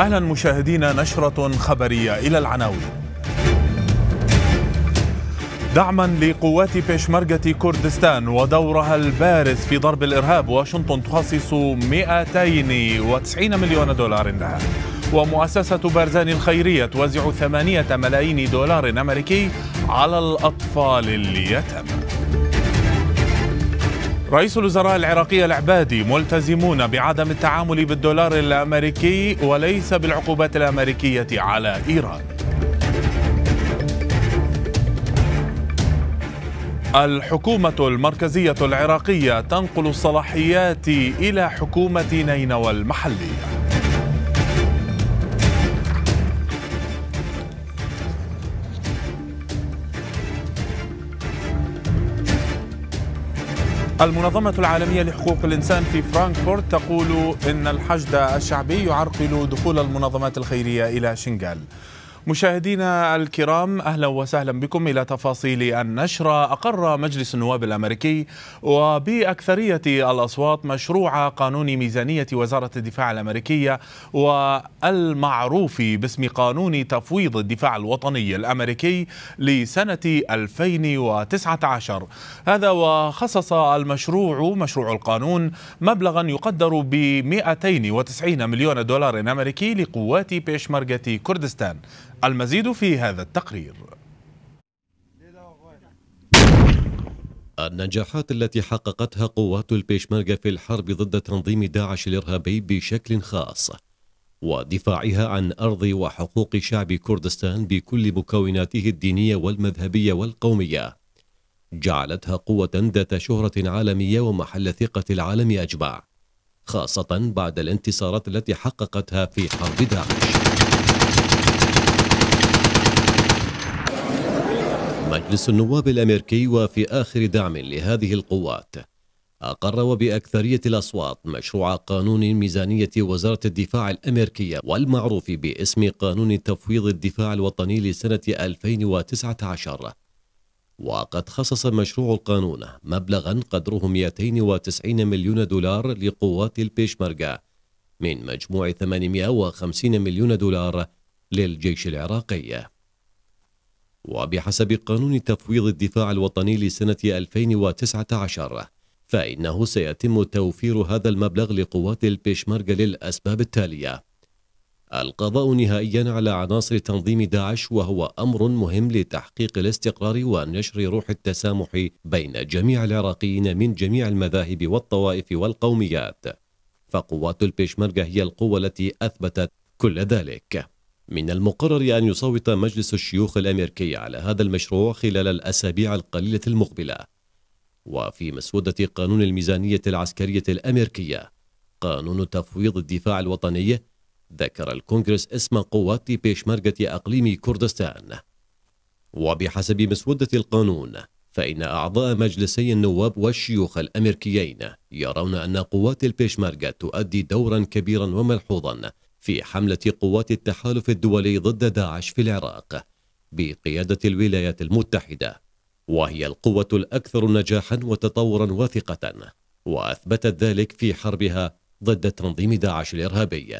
أهلا مشاهدينا نشرة خبرية إلى العناوين. دعما لقوات بيشمركة كردستان ودورها البارز في ضرب الإرهاب واشنطن تخصص 290 مليون دولار لها. ومؤسسة بارزان الخيرية توزع ثمانية ملايين دولار أمريكي على الأطفال اليتامى رئيس الوزراء العراقي العبادي ملتزمون بعدم التعامل بالدولار الأمريكي وليس بالعقوبات الأمريكية على إيران. الحكومة المركزية العراقية تنقل الصلاحيات إلى حكومة نينوى المحلية. المنظمة العالمية لحقوق الإنسان في فرانكفورت تقول إن الحشد الشعبي يعرقل دخول المنظمات الخيرية إلى شنغال. مشاهدينا الكرام أهلا وسهلا بكم إلى تفاصيل النشرة. أقر مجلس النواب الأمريكي وبأكثرية الأصوات مشروع قانون ميزانية وزارة الدفاع الأمريكية والمعروف باسم قانون تفويض الدفاع الوطني الأمريكي لسنة 2019 هذا وخصص المشروع مشروع القانون مبلغا يقدر ب 290 مليون دولار أمريكي لقوات بيشمركة كردستان. المزيد في هذا التقرير. النجاحات التي حققتها قوات البيشمركة في الحرب ضد تنظيم داعش الإرهابي بشكل خاص ودفاعها عن أرض وحقوق شعب كردستان بكل مكوناته الدينية والمذهبية والقومية. جعلتها قوة ذات شهرة عالمية ومحل ثقة العالم أجمع خاصة بعد الانتصارات التي حققتها في حرب داعش. مجلس النواب الأمريكي وفي آخر دعم لهذه القوات. أقر وبأكثرية الأصوات مشروع قانون ميزانية وزارة الدفاع الأمريكية والمعروف باسم قانون تفويض الدفاع الوطني لسنة 2019 وقد خصص مشروع القانون مبلغا قدره 290 مليون دولار لقوات البيشمركة من مجموع 850 مليون دولار للجيش العراقي. وبحسب قانون تفويض الدفاع الوطني لسنة 2019 فإنه سيتم توفير هذا المبلغ لقوات البيشمركة للأسباب التالية. القضاء نهائيا على عناصر تنظيم داعش وهو أمر مهم لتحقيق الاستقرار ونشر روح التسامح بين جميع العراقيين من جميع المذاهب والطوائف والقوميات. فقوات البيشمركة هي القوة التي أثبتت كل ذلك. من المقرر أن يصوت مجلس الشيوخ الأمريكي على هذا المشروع خلال الأسابيع القليلة المقبلة. وفي مسودة قانون الميزانية العسكرية الأمريكية قانون تفويض الدفاع الوطني ذكر الكونغرس اسم قوات بيشمركة أقليم كردستان. وبحسب مسودة القانون فإن أعضاء مجلسي النواب والشيوخ الأمريكيين يرون أن قوات البيشمركة تؤدي دورا كبيرا وملحوظا في حملة قوات التحالف الدولي ضد داعش في العراق بقيادة الولايات المتحدة وهي القوة الأكثر نجاحا وتطورا وثقة وأثبتت ذلك في حربها ضد تنظيم داعش الإرهابي.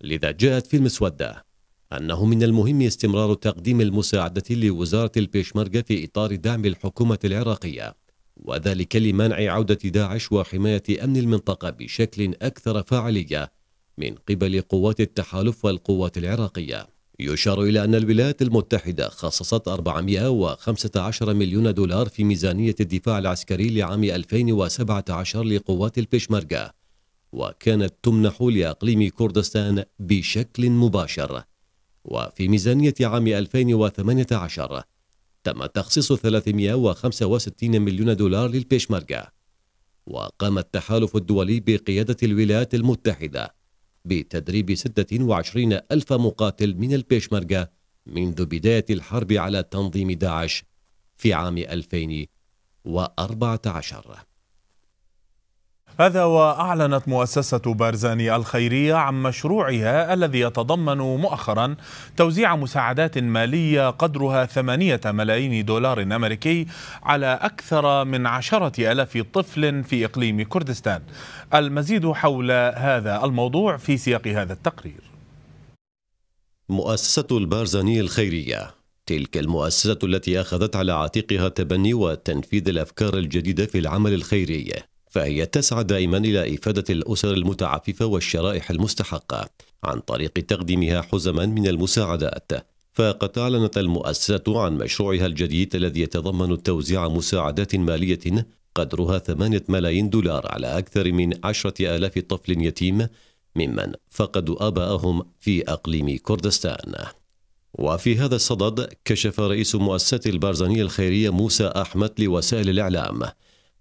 لذا جاءت في المسودة أنه من المهم استمرار تقديم المساعدة لوزارة البيشمركة في إطار دعم الحكومة العراقية وذلك لمنع عودة داعش وحماية أمن المنطقة بشكل أكثر فاعلية من قبل قوات التحالف والقوات العراقية. يشار إلى أن الولايات المتحدة خصصت 415 مليون دولار في ميزانية الدفاع العسكري لعام 2017 لقوات البيشمركة وكانت تمنح لأقليم كردستان بشكل مباشر. وفي ميزانية عام 2018 تم تخصيص 365 مليون دولار للبيشمركة وقام التحالف الدولي بقيادة الولايات المتحدة. بتدريب 26 ألف مقاتل من البيشمركة منذ بداية الحرب على تنظيم داعش في عام 2014 هذا وأعلنت مؤسسة بارزاني الخيرية عن مشروعها الذي يتضمن مؤخرا توزيع مساعدات مالية قدرها ثمانية ملايين دولار أمريكي على أكثر من عشرة ألاف طفل في إقليم كردستان. المزيد حول هذا الموضوع في سياق هذا التقرير. مؤسسة البارزاني الخيرية تلك المؤسسة التي أخذت على عاتقها تبني وتنفيذ الأفكار الجديدة في العمل الخيري فهي تسعى دائما إلى إفادة الأسر المتعففة والشرائح المستحقة عن طريق تقديمها حزما من المساعدات. فقد أعلنت المؤسسة عن مشروعها الجديد الذي يتضمن توزيع مساعدات مالية قدرها ثمانية ملايين دولار على أكثر من عشرة آلاف طفل يتيم ممن فقدوا آباءهم في أقليم كردستان. وفي هذا الصدد كشف رئيس مؤسسة البارزانية الخيرية موسى أحمد لوسائل الإعلام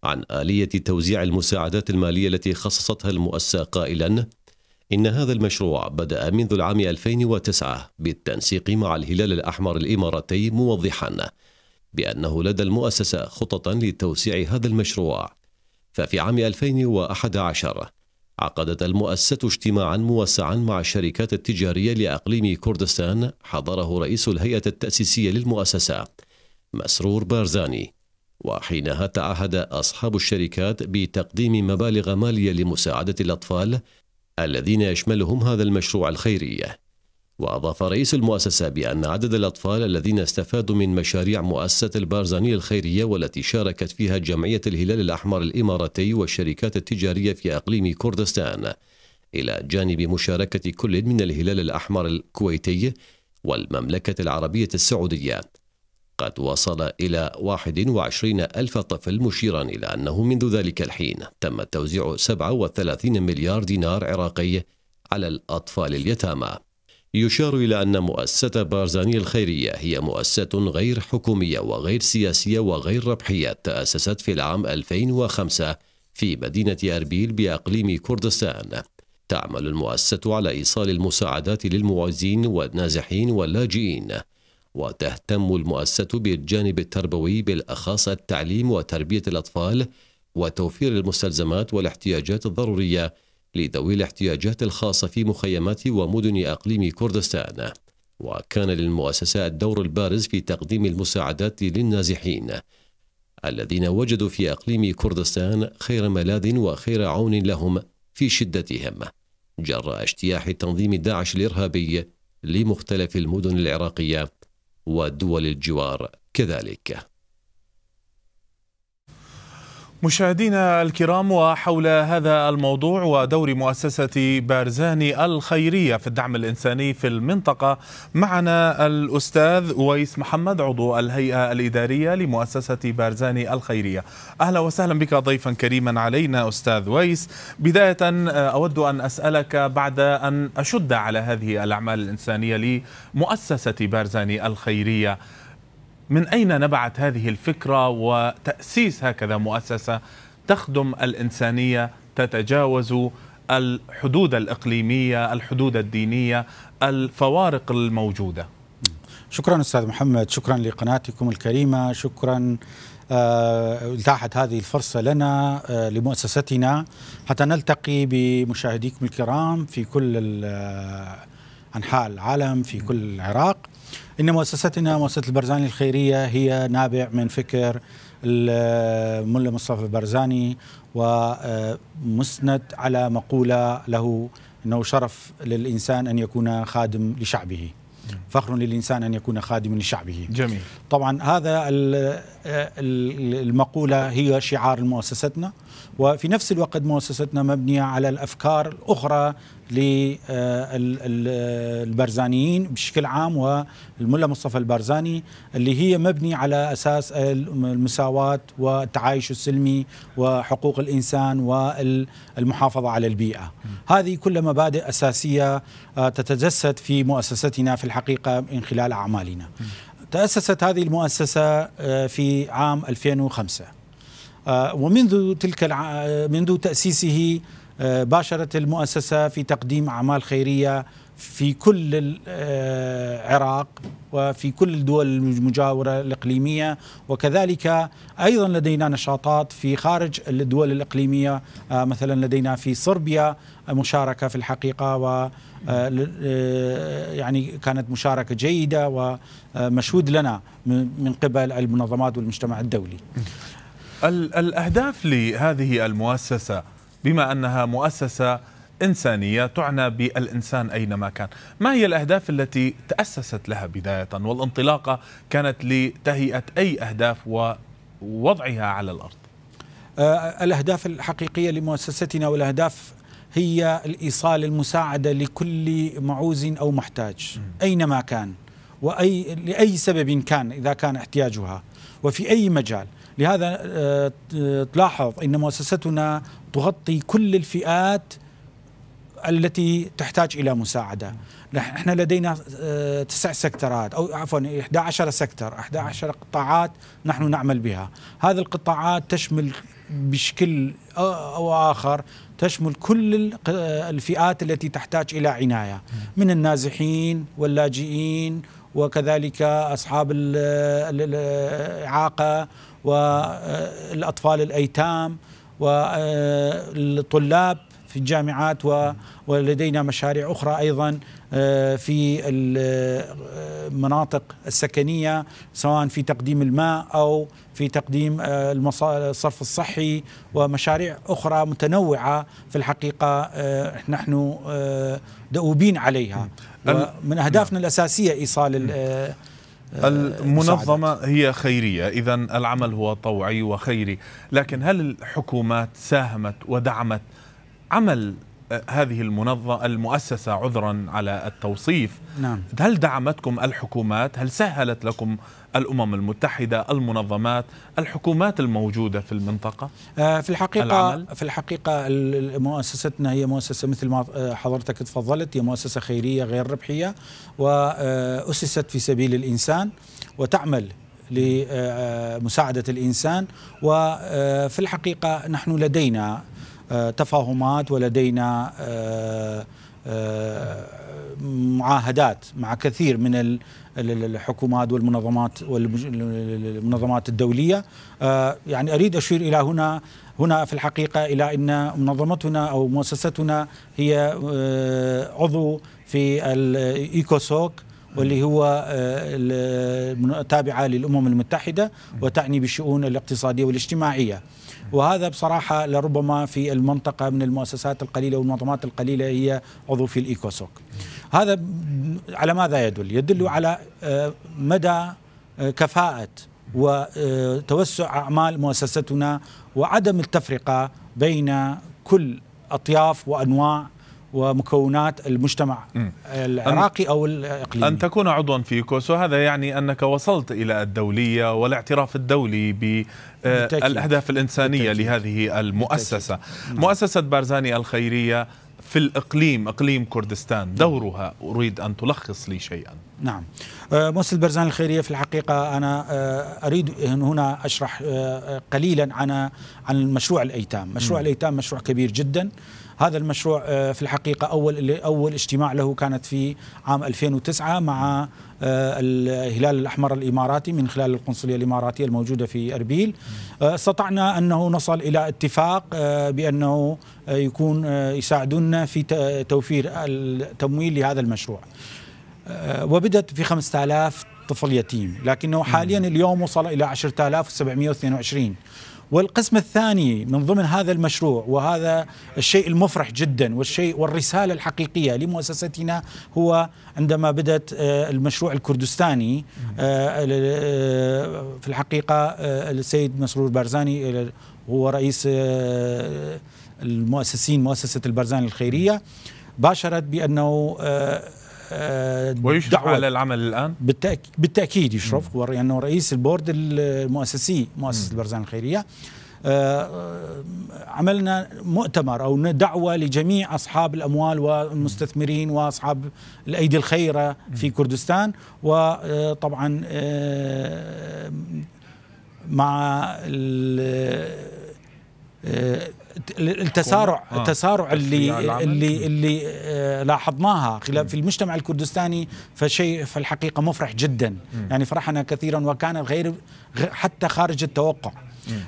عن آلية توزيع المساعدات المالية التي خصصتها المؤسسة قائلا إن هذا المشروع بدأ منذ العام 2009 بالتنسيق مع الهلال الأحمر الإماراتي موضحا بأنه لدى المؤسسة خططا لتوسيع هذا المشروع. ففي عام 2011 عقدت المؤسسة اجتماعا موسعا مع الشركات التجارية لأقليم كردستان حضره رئيس الهيئة التأسيسية للمؤسسة مسرور بارزاني. وحينها تعهد أصحاب الشركات بتقديم مبالغ مالية لمساعدة الأطفال الذين يشملهم هذا المشروع الخيري. وأضاف رئيس المؤسسة بأن عدد الأطفال الذين استفادوا من مشاريع مؤسسة البارزانية الخيرية والتي شاركت فيها جمعية الهلال الأحمر الإماراتي والشركات التجارية في أقليم كردستان. إلى جانب مشاركة كل من الهلال الأحمر الكويتي والمملكة العربية السعودية. قد وصل إلى 21 ألف طفل مشيرا إلى أنه منذ ذلك الحين تم توزيع 37 مليار دينار عراقي على الأطفال اليتامى. يشار إلى أن مؤسسة بارزاني الخيرية هي مؤسسة غير حكومية وغير سياسية وغير ربحية تأسست في العام 2005 في مدينة أربيل بأقليم كردستان. تعمل المؤسسة على إيصال المساعدات للمعوزين والنازحين واللاجئين. وتهتم المؤسسة بالجانب التربوي بالأخص التعليم وتربية الأطفال وتوفير المستلزمات والاحتياجات الضرورية لذوي الاحتياجات الخاصة في مخيمات ومدن أقليم كردستان. وكان للمؤسسة الدور البارز في تقديم المساعدات للنازحين الذين وجدوا في أقليم كردستان خير ملاذ وخير عون لهم في شدتهم. جراء اجتياح تنظيم داعش الإرهابي لمختلف المدن العراقية ودول الجوار كذلك. مشاهدينا الكرام وحول هذا الموضوع ودور مؤسسة بارزاني الخيرية في الدعم الإنساني في المنطقة معنا الأستاذ ويس محمد عضو الهيئة الإدارية لمؤسسة بارزاني الخيرية. أهلا وسهلا بك ضيفا كريما علينا أستاذ ويس. بداية أود أن أسألك بعد أن أشد على هذه الأعمال الإنسانية لمؤسسة بارزاني الخيرية. من أين نبعت هذه الفكرة وتأسيس هكذا مؤسسة تخدم الإنسانية تتجاوز الحدود الإقليمية الحدود الدينية الفوارق الموجودة؟ شكرا أستاذ محمد شكرا لقناتكم الكريمة شكرا اتاحت آه هذه الفرصة لنا آه لمؤسستنا. حتى نلتقي بمشاهديكم الكرام في كل آه، أنحاء العالم في كل العراق. إن مؤسستنا مؤسسة البرزاني الخيرية هي نابع من فكر الملا مصطفى البرزاني ومسند على مقولة له إنه شرف للإنسان أن يكون خادم لشعبه. فخر للإنسان أن يكون خادما لشعبه. جميل. طبعا هذا المقولة هي شعار مؤسستنا وفي نفس الوقت مؤسستنا مبنية على الأفكار الأخرى للبرزانيين بشكل عام والملا مصطفى البرزاني اللي هي مبني على أساس المساواة والتعايش السلمي وحقوق الإنسان والمحافظة على البيئة. هذه كلها مبادئ أساسية تتجسد في مؤسستنا في الحقيقة من خلال أعمالنا. تأسست هذه المؤسسة في عام 2005 آه، ومنذ تلك منذ تأسيسه آه، باشرت المؤسسة في تقديم أعمال خيرية في كل العراق وفي كل الدول المجاورة الإقليمية. وكذلك أيضا لدينا نشاطات في خارج الدول الإقليمية. آه، مثلا لدينا في صربيا مشاركة في الحقيقة و آه، يعني كانت مشاركة جيدة ومشهود لنا من قبل المنظمات والمجتمع الدولي. الأهداف لهذه المؤسسة بما أنها مؤسسة إنسانية تعنى بالإنسان أينما كان. ما هي الأهداف التي تأسست لها بداية؟ والانطلاقة كانت لتهيئة أي أهداف ووضعها على الأرض. آه، الأهداف الحقيقية لمؤسستنا والأهداف هي الإيصال المساعدة لكل معوز أو محتاج أينما كان وأي لأي سبب كان إذا كان احتياجها وفي أي مجال. لهذا آه، تلاحظ أن مؤسستنا تغطي كل الفئات التي تحتاج إلى مساعدة. إحنا لدينا آه، تسع سكترات أو عفوا 11 سكتر 11 قطاعات نحن نعمل بها. هذه القطاعات تشمل بشكل أو آخر تشمل كل الفئات التي تحتاج إلى عناية. من النازحين واللاجئين وكذلك أصحاب الاعاقه والأطفال الأيتام والطلاب في الجامعات ولدينا مشاريع أخرى أيضا آه، في المناطق السكنية سواء في تقديم الماء أو في تقديم آه، الصرف الصحي ومشاريع أخرى متنوعة في الحقيقة آه، نحن دؤوبين عليها. من أهدافنا الأساسية إيصال المنظمة هي خيرية إذا العمل هو طوعي وخيري لكن هل الحكومات ساهمت ودعمت عمل هذه المنظمة المؤسسة عذرا على التوصيف نعم. هل دعمتكم الحكومات هل سهلت لكم الأمم المتحدة المنظمات الحكومات الموجودة في المنطقة آه في الحقيقة العمل؟ في الحقيقة مؤسستنا هي مؤسسة مثل ما آه، حضرتك تفضلت هي مؤسسة خيرية غير ربحية وأسست في سبيل الإنسان وتعمل لمساعدة الإنسان وفي الحقيقة نحن لدينا آه، تفاهمات ولدينا آه، آه، معاهدات مع كثير من الحكومات والمنظمات والمنظمات الدولية. يعني أريد أشير إلى هنا هنا في الحقيقة إلى أن منظمتنا أو مؤسستنا هي عضو في الايكوسوك واللي هو تابعة للأمم المتحدة وتعني بالشؤون الاقتصادية والاجتماعية. وهذا بصراحة لربما في المنطقة من المؤسسات القليلة والمنظمات القليلة هي عضو في الإيكوسوك هذا على ماذا يدل؟ يدل على آه، مدى آه، كفاءة وتوسع أعمال مؤسستنا وعدم التفرقة بين كل أطياف وأنواع ومكونات المجتمع العراقي أو الإقليمي. أن تكون عضوا في كوسو هذا يعني أنك وصلت إلى الدولية والاعتراف الدولي بالاهداف الإنسانية بالتأكيد. لهذه المؤسسة. بالتأكيد. نعم. مؤسسة بارزاني الخيرية في الإقليم إقليم كردستان. دورها أريد أن تلخص لي شيئا. نعم. آه، مؤسسة برزان الخيرية في الحقيقة أنا آه، أريد هنا أشرح آه، قليلا عن عن مشروع الأيتام. مشروع م. الأيتام مشروع كبير جدا. هذا المشروع آه، في الحقيقة أول أول اجتماع له كانت في عام 2009 مع آه، الهلال الأحمر الإماراتي من خلال القنصلية الإماراتية الموجودة في أربيل. آه، استطعنا أنه نصل إلى اتفاق بأنه يكون يساعدونا في توفير التمويل لهذا المشروع. وبدت في 5000 طفل يتيم لكنه حاليا اليوم وصل إلى 10722 والقسم الثاني من ضمن هذا المشروع وهذا الشيء المفرح جدا والشيء والرسالة الحقيقية لمؤسستنا هو عندما بدأت آه، المشروع الكردستاني آه، آه، في الحقيقة السيد مسرور بارزاني هو رئيس المؤسسين مؤسسة البرزاني الخيرية باشرت بأنه ويشرف على العمل الآن؟ بالتأكيد يشرف. لأنه رئيس البورد المؤسسي مؤسسة البرزان الخيرية. آه، عملنا مؤتمر أو دعوة لجميع أصحاب الأموال والمستثمرين وأصحاب الأيدي الخيرة في كردستان. وطبعا آه، مع آه، التسارع آه. التسارع اللي اللي اللي آه لاحظناها خلال في المجتمع الكردستاني فشيء في الحقيقة مفرح جدا. م. يعني فرحنا كثيرا وكان غير حتى خارج التوقع.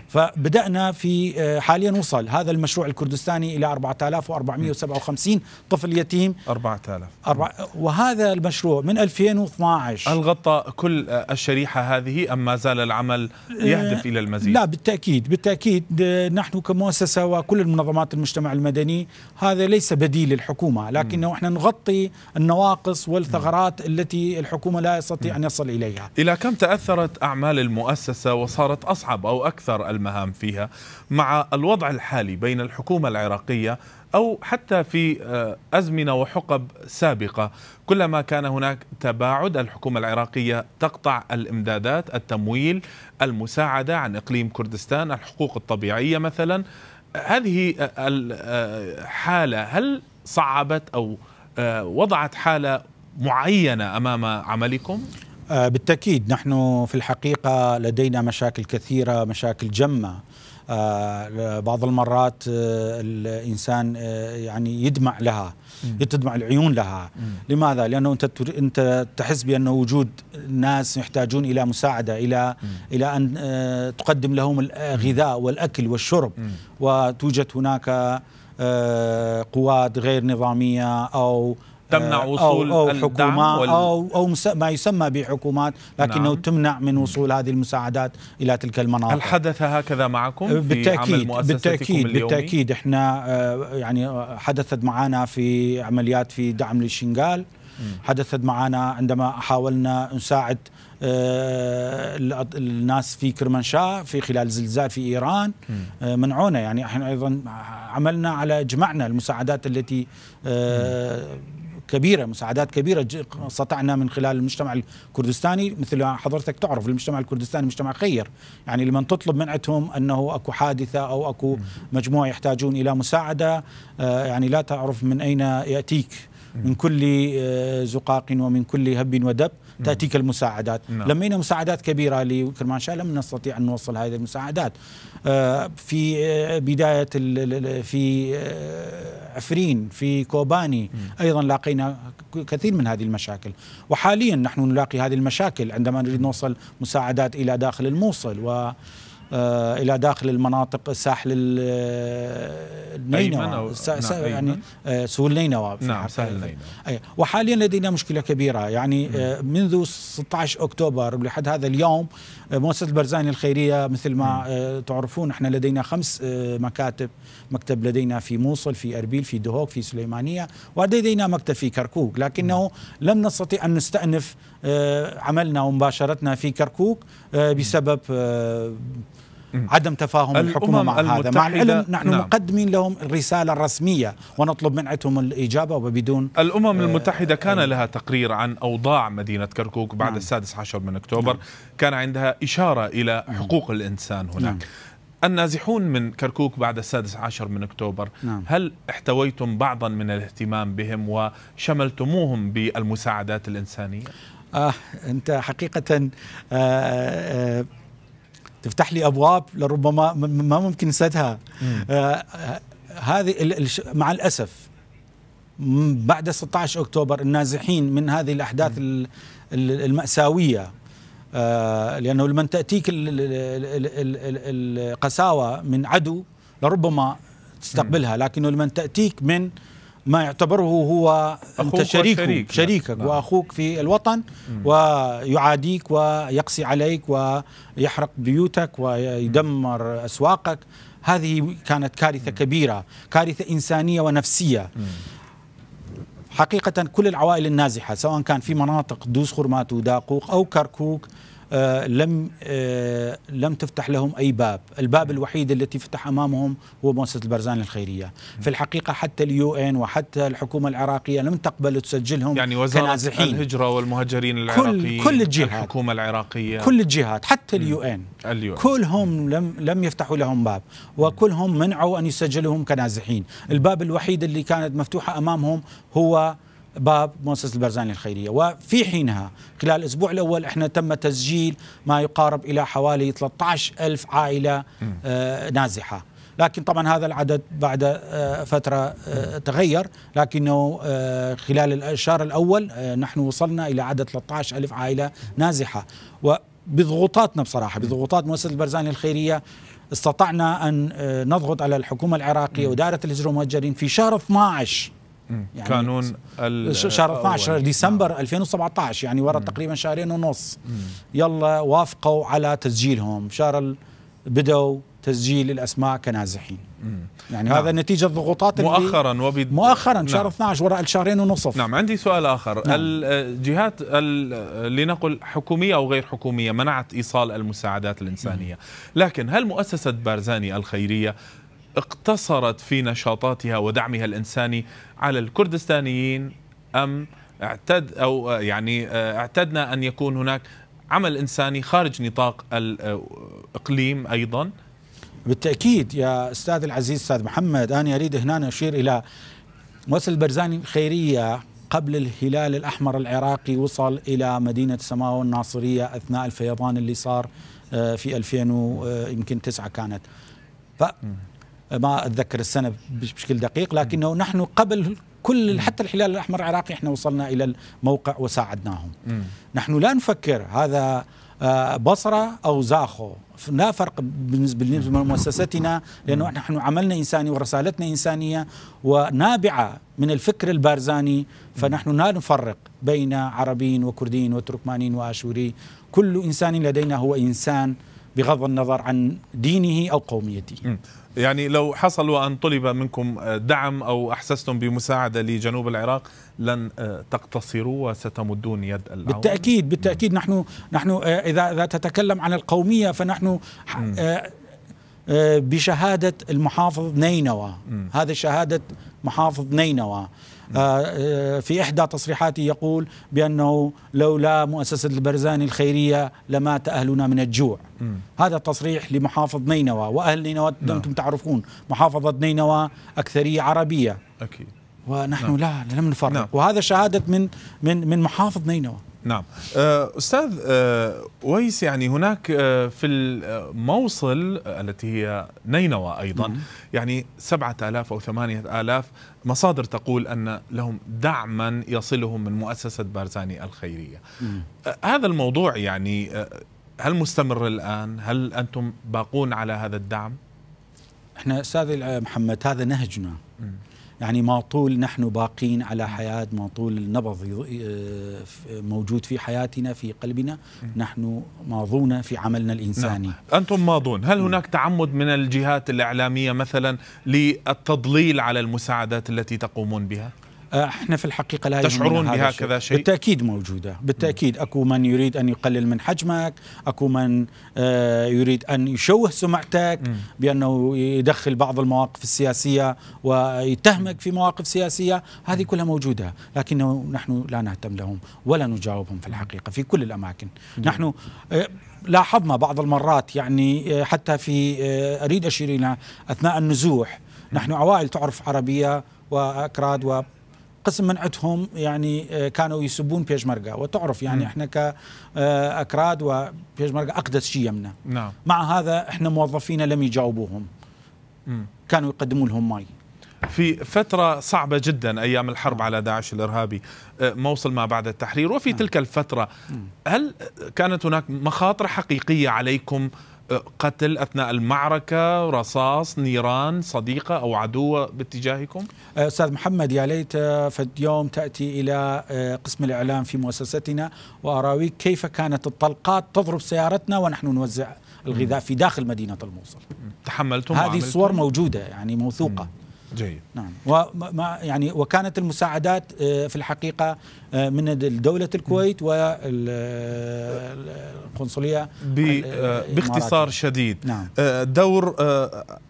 فبدأنا في آه، حاليا وصل هذا المشروع الكردستاني إلى 4457 طفل يتيم. 4000 أربع وهذا المشروع من 2012 هل غطى كل الشريحة هذه أم ما زال العمل يهدف إلى المزيد؟ لا بالتأكيد بالتأكيد آه، نحن كمؤسسة وكل المنظمات المجتمع المدني هذا ليس بديل للحكومة لكنه إحنا نغطي النواقص والثغرات التي الحكومة لا يستطيع أن يصل إليها. إلى كم تأثرت أعمال المؤسسة وصارت أصعب أو أكثر؟ المهام فيها مع الوضع الحالي بين الحكومة العراقية أو حتى في آه، أزمنة وحقب سابقة كلما كان هناك تباعد الحكومة العراقية تقطع الإمدادات التمويل المساعدة عن إقليم كردستان الحقوق الطبيعية مثلا هذه آه، الحالة هل صعبت أو آه، وضعت حالة معينة أمام عملكم؟ آه، بالتأكيد نحن في الحقيقة لدينا مشاكل كثيرة مشاكل جمة. آه، بعض المرات آه، الإنسان يعني يدمع لها تدمع العيون لها. لماذا؟ لأنه أنت أنت تحس بأن وجود ناس يحتاجون إلى مساعدة إلى إلى أن تقدم لهم الغذاء والأكل والشرب. وتوجد هناك قوات غير نظامية أو تمنع وصول أو, أو حكومات وال... أو, أو ما يسمى بحكومات لكنه نعم. تمنع من وصول هذه المساعدات إلى تلك المناطق. هل حدث هكذا معكم في بالتأكيد عمل بالتأكيد اليومي؟ بالتأكيد. إحنا آه، يعني حدثت معنا في عمليات في دعم للشنغال. حدثت معنا عندما حاولنا نساعد آه، الناس في كرمانشاه في خلال زلزال في إيران. آه، منعونا. يعني إحنا أيضا عملنا على جمعنا المساعدات التي كبيرة مساعدات كبيرة استطعنا من خلال المجتمع الكردستاني. مثل ما حضرتك تعرف المجتمع الكردستاني مجتمع خير. يعني لمن تطلب من عندهم أنه أكو حادثة أو أكو مجموعة يحتاجون إلى مساعدة آه، يعني لا تعرف من أين يأتيك. من كل آه، زقاق ومن كل هب ودب. تاتيك المساعدات نعم. لمينا مساعدات كبيرة لكرمانشاه لم نستطيع أن نوصل هذه المساعدات. آه، في آه، بداية في عفرين في كوباني. أيضا لاقينا كثير من هذه المشاكل. وحاليا نحن نلاقي هذه المشاكل عندما نريد نوصل مساعدات إلى داخل الموصل. و آه، إلى داخل المناطق ساحل النينوى نعم يعني آه، سهول نينوى نعم سهل نينوى. وحاليا لدينا مشكلة كبيرة. يعني آه، منذ 16 أكتوبر لحد هذا اليوم مؤسسة البرزاني الخيرية مثل ما تعرفون إحنا لدينا خمس مكاتب. مكتب لدينا في موصل في أربيل في دهوك في سليمانية ولدينا مكتب في كركوك. لكنه لم نستطيع أن نستأنف عملنا ومباشرتنا في كركوك بسبب عدم تفاهم الحكومة مع هذا مع العلم نحن نعم. مقدمين لهم الرسالة الرسمية ونطلب من عندهم الإجابة وبدون الأمم آه المتحدة كان آه لها تقرير عن أوضاع مدينة كركوك بعد نعم. السادس عشر من أكتوبر نعم. كان عندها إشارة إلى نعم. حقوق الإنسان هناك نعم. النازحون من كركوك بعد السادس عشر من أكتوبر نعم. هل احتويتم بعضا من الاهتمام بهم وشملتموهم بالمساعدات الإنسانية؟ آه أنت حقيقة آه آه تفتح لي أبواب لربما ما ممكن سدها آه هذه مع الأسف بعد 16 أكتوبر النازحين من هذه الأحداث المأساوية. آه لأنه لمن تأتيك القساوة من عدو لربما تستقبلها. لكنه لمن تأتيك من ما يعتبره هو أنت شريك شريك شريكك نعم. وأخوك في الوطن مم. ويعاديك ويقسي عليك ويحرق بيوتك ويدمر أسواقك هذه كانت كارثة مم. كبيرة كارثة إنسانية ونفسية مم. حقيقة كل العوائل النازحة سواء كان في مناطق دوس خرمات وداقوق أو كركوك لم آه، لم تفتح لهم أي باب، الباب الوحيد التي فتح أمامهم هو مؤسسة البرزان الخيرية، في الحقيقة حتى ال UN وحتى الحكومة العراقية لم تقبل تسجلهم يعني وزارة كنازحين. الهجرة والمهاجرين العراقيين كل كل الجهات. الحكومة العراقية. كل الجهات حتى ال UN. كلهم لم لم يفتحوا لهم باب وكلهم منعوا أن يسجلوهم كنازحين، الباب الوحيد اللي كانت مفتوحة أمامهم هو باب مؤسسة البرزاني الخيرية. وفي حينها خلال الأسبوع الأول إحنا تم تسجيل ما يقارب إلى حوالي 13 ألف عائلة آه نازحة. لكن طبعا هذا العدد بعد آه فترة آه تغير. لكنه خلال الشهر الأول نحن وصلنا إلى عدد 13 ألف عائلة نازحة. و بضغوطاتنا بصراحه بضغوطات مؤسسة البرزاني الخيرية استطعنا أن آه، نضغط على الحكومة العراقية ودائرة الهجرة والمهجرين في شهر 12 يعني قانون شهر 12 ديسمبر 2017 يعني ورا تقريبا شهرين ونص. يلا وافقوا على تسجيلهم. شهر بدوا تسجيل الأسماء كنازحين. يعني نعم. هذا نتيجة ضغوطات مؤخرا وبد... مؤخرا نعم. شهر 12 وراء الشهرين ونصف. نعم عندي سؤال آخر. نعم. الجهات لنقل حكومية أو غير حكومية منعت إيصال المساعدات الإنسانية. لكن هل مؤسسة بارزاني الخيرية اقتصرت في نشاطاتها ودعمها الإنساني على الكردستانيين أم اعتد أو يعني اعتدنا أن يكون هناك عمل إنساني خارج نطاق الإقليم أيضا؟ بالتأكيد يا أستاذ العزيز أستاذ محمد أنا أريد هنا أشير إلى مؤسسه البرزاني الخيريه قبل الهلال الأحمر العراقي وصل إلى مدينة سماوه الناصرية أثناء الفيضان اللي صار آه، في 2000 آه، يمكن تسعة كانت. ف ما أتذكر السنة بشكل دقيق لكنه نحن قبل كل حتى الهلال الأحمر العراقي إحنا وصلنا إلى الموقع وساعدناهم. نحن لا نفكر هذا آه، بصرة أو زاخو. لا فرق بالنسبة لمؤسستنا لأنه نحن عملنا إنساني ورسالتنا إنسانية ونابعة من الفكر البارزاني فنحن لا نفرق بين عربيين وكرديين وتركمانيين وآشوري. كل إنسان لدينا هو إنسان بغض النظر عن دينه أو قوميته. يعني لو حصل وأن طلب منكم دعم أو أحسستم بمساعدة لجنوب العراق لن آه، تقتصروا وستمدون يد العون. بالتأكيد بالتأكيد. نحن نحن آه، إذا إذا تتكلم عن القومية فنحن آه، بشهادة المحافظ نينوى. هذه شهادة محافظ نينوى. آه، آه، في إحدى تصريحاته يقول بأنه لولا مؤسسة البرزاني الخيرية لمات أهلنا من الجوع. هذا تصريح لمحافظ نينوى. وأهل نينوى نعم. أنتم تعرفون محافظة نينوى أكثرية عربية. أكيد. ونحن نعم. لا لم نفرق. نعم. وهذا شهادة من من من محافظ نينوى. نعم. آه، أستاذ آه، ويس يعني هناك آه، في الموصل التي هي نينوى أيضا يعني سبعة آلاف أو ثمانية آلاف مصادر تقول أن لهم دعما يصلهم من مؤسسة بارزاني الخيرية. هذا الموضوع يعني هل مستمر الآن؟ هل أنتم باقون على هذا الدعم؟ إحنا أستاذ محمد هذا نهجنا. يعني ما طول نحن باقين على حياة ما طول النبض موجود في حياتنا في قلبنا. نحن ماضون في عملنا الإنساني. نعم. أنتم ماضون. هل هناك تعمد من الجهات الإعلامية مثلا للتضليل على المساعدات التي تقومون بها؟ آه، إحنا في الحقيقة لا تشعرون بهكذا شيء؟ بالتأكيد موجودة. بالتأكيد أكو من يريد أن يقلل من حجمك أكو من آه، يريد أن يشوه سمعتك بأنه يدخل بعض المواقف السياسية ويتهمك في مواقف سياسية. هذه كلها موجودة لكنه نحن لا نهتم لهم ولا نجاوبهم في الحقيقة في كل الأماكن. نحن آه، لاحظنا بعض المرات يعني حتى في أريد أشير إلى أثناء النزوح. نحن عوائل تعرف عربية وأكراد قسم من عندهم يعني آه، كانوا يسبون بيشمركة وتعرف يعني م. إحنا كأكراد وبيشمركة أقدس شيء يمنا نعم. مع هذا إحنا موظفين لم يجاوبوهم م. كانوا يقدمون لهم ماي في فترة صعبة جدا أيام الحرب على داعش الإرهابي آه، موصل ما بعد التحرير وفي نعم. تلك الفترة هل كانت هناك مخاطر حقيقية عليكم قتل أثناء المعركة رصاص نيران صديقة أو عدوة باتجاهكم؟ أستاذ محمد يا ليت فد يوم تأتي إلى آه، قسم الإعلام في مؤسستنا وأراويك كيف كانت الطلقات تضرب سيارتنا ونحن نوزع الغذاء في داخل مدينة الموصل. تحملتم هذه الصور موجودة يعني موثوقة. جيد. نعم. وما يعني وكانت المساعدات آه، في الحقيقة آه، من دولة الكويت والقنصلية آه، باختصار شديد. نعم. دور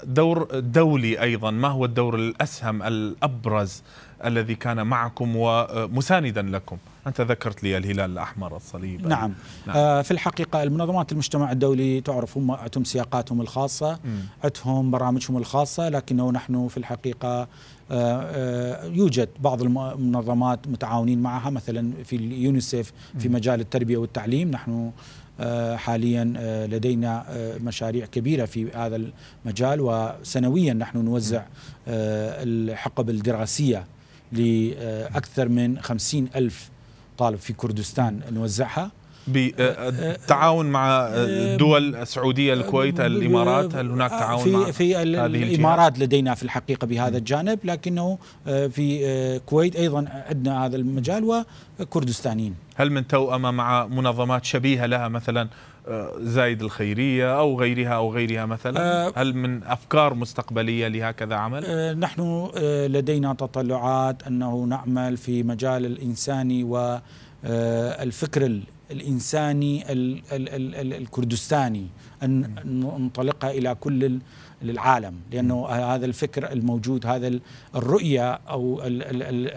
دور دولي أيضا ما هو الدور الأسهم الأبرز الذي كان معكم ومساندا لكم؟ أنت ذكرت لي الهلال الأحمر الصليب. نعم, نعم. آه في الحقيقة المنظمات المجتمع الدولي تعرف هم عندهم سياقاتهم الخاصة عندهم برامجهم الخاصة لكنه نحن في الحقيقة آه آه يوجد بعض المنظمات متعاونين معها مثلا في اليونيسيف في مجال التربية والتعليم. نحن آه، حاليا لدينا مشاريع كبيرة في هذا المجال وسنويا نحن نوزع الحقب الدراسية لأكثر من خمسين ألف طالب في كردستان نوزعها. بالتعاون مع دول السعودية الكويت الإمارات هل هناك تعاون في مع في هذه الإمارات لدينا في الحقيقة بهذا الجانب لكنه في الكويت أيضا عندنا هذا المجال وكردستانيين. هل من توأمة مع منظمات شبيهة لها مثلا زايد الخيرية أو غيرها أو غيرها مثلا؟ هل من أفكار مستقبلية لهكذا عمل؟ نحن لدينا تطلعات أنه نعمل في مجال الإنساني والفكر الإنساني الكردستاني أن ننطلقها إلى كل للعالم لأنه هذا الفكر الموجود هذا الرؤية أو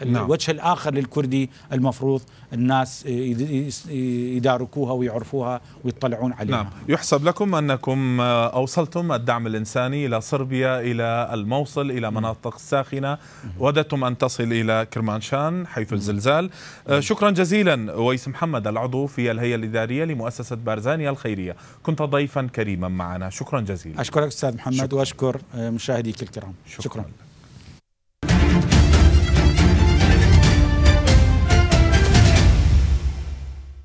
نعم. الوجه الآخر للكردي المفروض الناس يداركوها ويعرفوها ويطلعون عليها. نعم. يحسب لكم أنكم أوصلتم الدعم الإنساني إلى صربيا إلى الموصل إلى مناطق ساخنه وددتم أن تصل إلى كرمانشان حيث الزلزال. شكرا جزيلا ويس محمد العضو في الهيئة الإدارية لمؤسسة بارزانيا الخيرية. كنت ضيفا كريما معنا. شكرا جزيلا. أشكرك أستاذ محمد. واشكر مشاهديك الكرام. شكرا, شكرا.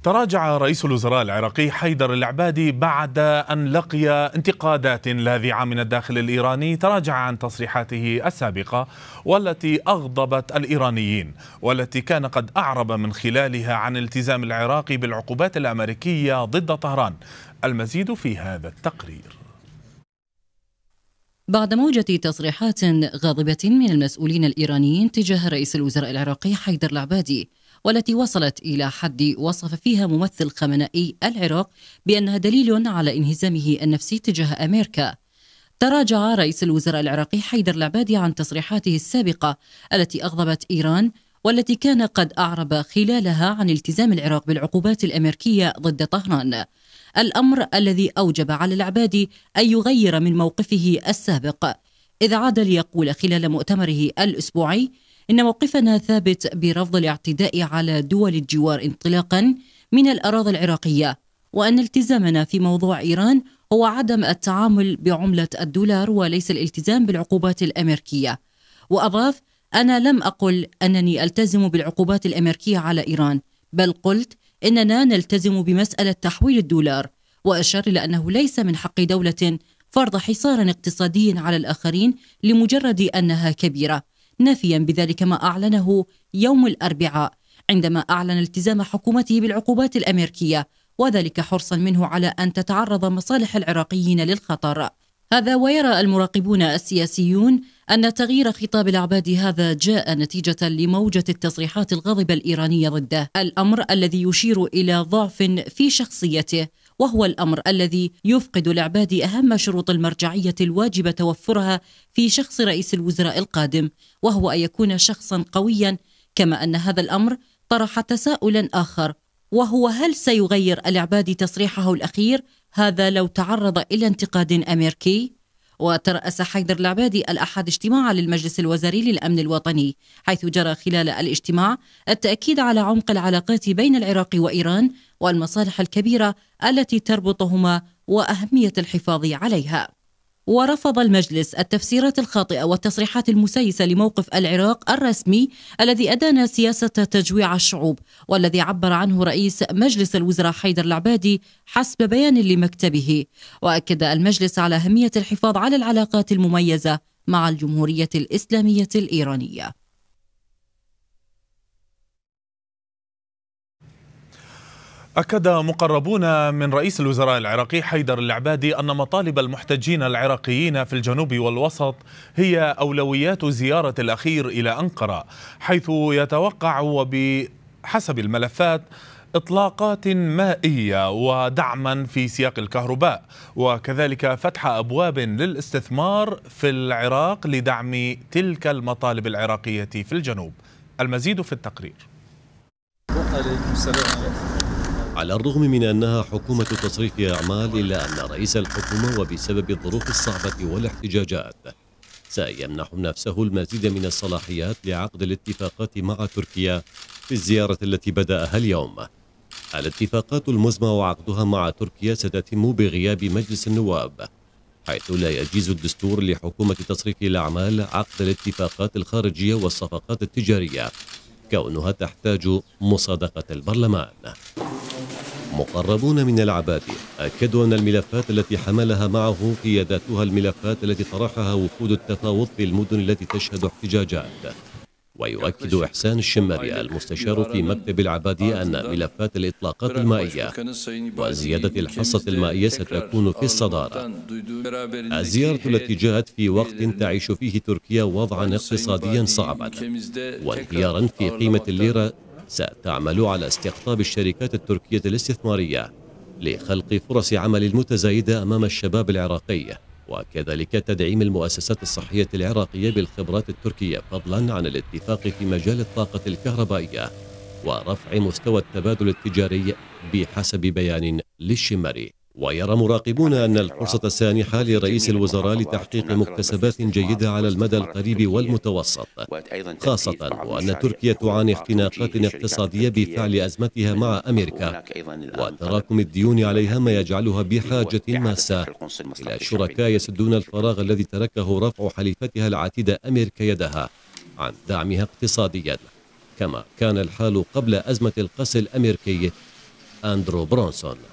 تراجع رئيس الوزراء العراقي حيدر العبادي بعد أن لقي انتقادات لاذعة من الداخل الإيراني تراجع عن تصريحاته السابقة والتي أغضبت الإيرانيين والتي كان قد أعرب من خلالها عن التزام العراق بالعقوبات الأمريكية ضد طهران. المزيد في هذا التقرير. بعد موجة تصريحات غاضبة من المسؤولين الإيرانيين تجاه رئيس الوزراء العراقي حيدر العبادي والتي وصلت إلى حد وصف فيها ممثل خمنائي العراق بأنها دليل على انهزامه النفسي تجاه أمريكا. تراجع رئيس الوزراء العراقي حيدر العبادي عن تصريحاته السابقة التي أغضبت إيران والتي كان قد أعرب خلالها عن التزام العراق بالعقوبات الأمريكية ضد طهران. الأمر الذي أوجب على العبادي أن يغير من موقفه السابق. إذ عاد ليقول خلال مؤتمره الأسبوعي إن موقفنا ثابت برفض الاعتداء على دول الجوار انطلاقا من الأراضي العراقية وأن التزامنا في موضوع إيران هو عدم التعامل بعملة الدولار وليس الالتزام بالعقوبات الأمريكية. وأضاف أنا لم أقل أنني ألتزم بالعقوبات الأمريكية على إيران بل قلت إننا نلتزم بمسألة تحويل الدولار وأشار إلى أنه ليس من حق دولة فرض حصار اقتصادي على الآخرين لمجرد أنها كبيرة. نافيا بذلك ما أعلنه يوم الأربعاء عندما أعلن التزام حكومته بالعقوبات الأمريكية وذلك حرصا منه على أن تتعرض مصالح العراقيين للخطر. هذا ويرى المراقبون السياسيون أن تغيير خطاب العباد هذا جاء نتيجة لموجة التصريحات الغاضبة الإيرانية ضده. الأمر الذي يشير إلى ضعف في شخصيته وهو الأمر الذي يفقد العباد أهم شروط المرجعية الواجب توفرها في شخص رئيس الوزراء القادم وهو أن يكون شخصا قويا كما أن هذا الأمر طرح تساؤلا آخر وهو هل سيغير العباد تصريحه الأخير هذا لو تعرض إلى انتقاد أمريكي؟ وترأس حيدر العبادي الأحد اجتماعا للمجلس الوزاري للأمن الوطني حيث جرى خلال الاجتماع التأكيد على عمق العلاقات بين العراق وإيران والمصالح الكبيرة التي تربطهما وأهمية الحفاظ عليها ورفض المجلس التفسيرات الخاطئة والتصريحات المسيسة لموقف العراق الرسمي الذي أدان سياسة تجويع الشعوب والذي عبر عنه رئيس مجلس الوزراء حيدر العبادي حسب بيان لمكتبه. وأكد المجلس على أهمية الحفاظ على العلاقات المميزة مع الجمهورية الإسلامية الإيرانية. أكد مقربون من رئيس الوزراء العراقي حيدر العبادي أن مطالب المحتجين العراقيين في الجنوب والوسط هي أولويات زيارة الأخير إلى أنقرة حيث يتوقع وبحسب الملفات إطلاقات مائية ودعما في سياق الكهرباء وكذلك فتح أبواب للاستثمار في العراق لدعم تلك المطالب العراقية في الجنوب. المزيد في التقرير. على الرغم من أنها حكومة تصريف أعمال إلا أن رئيس الحكومة وبسبب الظروف الصعبة والاحتجاجات سيمنح نفسه المزيد من الصلاحيات لعقد الاتفاقات مع تركيا في الزيارة التي بدأها اليوم. الاتفاقات المزمع عقدها مع تركيا ستتم بغياب مجلس النواب حيث لا يجيز الدستور لحكومة تصريف الأعمال عقد الاتفاقات الخارجية والصفقات التجارية كونها تحتاج مصادقة البرلمان. مقربون من العبادي أكدوا أن الملفات التي حملها معه هي ذاتها الملفات التي طرحها وفود التفاوض في المدن التي تشهد احتجاجات. ويؤكد إحسان الشماري المستشار في مكتب العبادي أن ملفات الإطلاقات المائية وزيادة الحصة المائية ستكون في الصدارة. الزيارة التي جاءت في وقت تعيش فيه تركيا وضعا اقتصاديا صعبا. وانهيارا في قيمة الليرة ستعمل على استقطاب الشركات التركية الاستثمارية لخلق فرص عمل متزايدة أمام الشباب العراقي وكذلك تدعيم المؤسسات الصحية العراقية بالخبرات التركية فضلا عن الاتفاق في مجال الطاقة الكهربائية ورفع مستوى التبادل التجاري بحسب بيان للشمري ويرى مراقبون أن الفرصة سانحة لرئيس الوزراء لتحقيق مكتسبات جيدة على المدى القريب والمتوسط خاصة وأن تركيا تعاني اختناقات اقتصادية بفعل أزمتها مع أمريكا وتراكم الديون عليها ما يجعلها بحاجة ماسة إلى شركاء يسدون الفراغ الذي تركه رفع حليفتها العتيدة أمريكا يدها عن دعمها اقتصاديا كما كان الحال قبل أزمة القص الأمريكي أندرو برونسون.